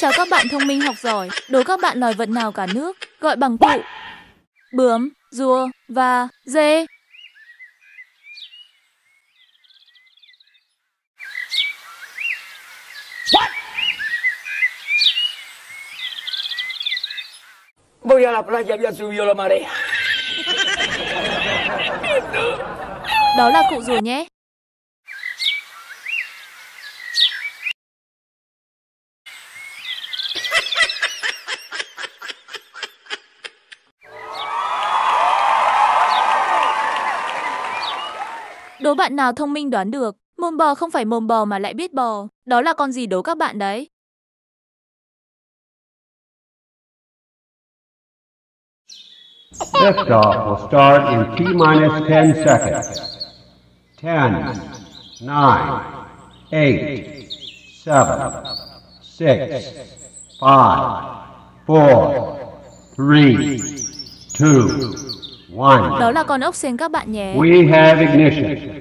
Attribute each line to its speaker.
Speaker 1: Chào các bạn thông minh học giỏi. Đố các bạn loài vật nào cả nước gọi bằng cụ? Bướm, rùa và dê.
Speaker 2: Voy a la playa, ya subió la marea.
Speaker 1: Đó là cụ rùa nhé. Đố bạn nào thông minh đoán được, mồm bò không phải mồm bò mà lại biết bò. Đó là con gì đố các bạn đấy?
Speaker 3: Liftoff will start in T minus 10 seconds. 10, 9, 8, 7, 6, 5, 4, 3, 2, 1.
Speaker 1: Đó là con ốc sên các bạn nhé.
Speaker 3: We have ignition.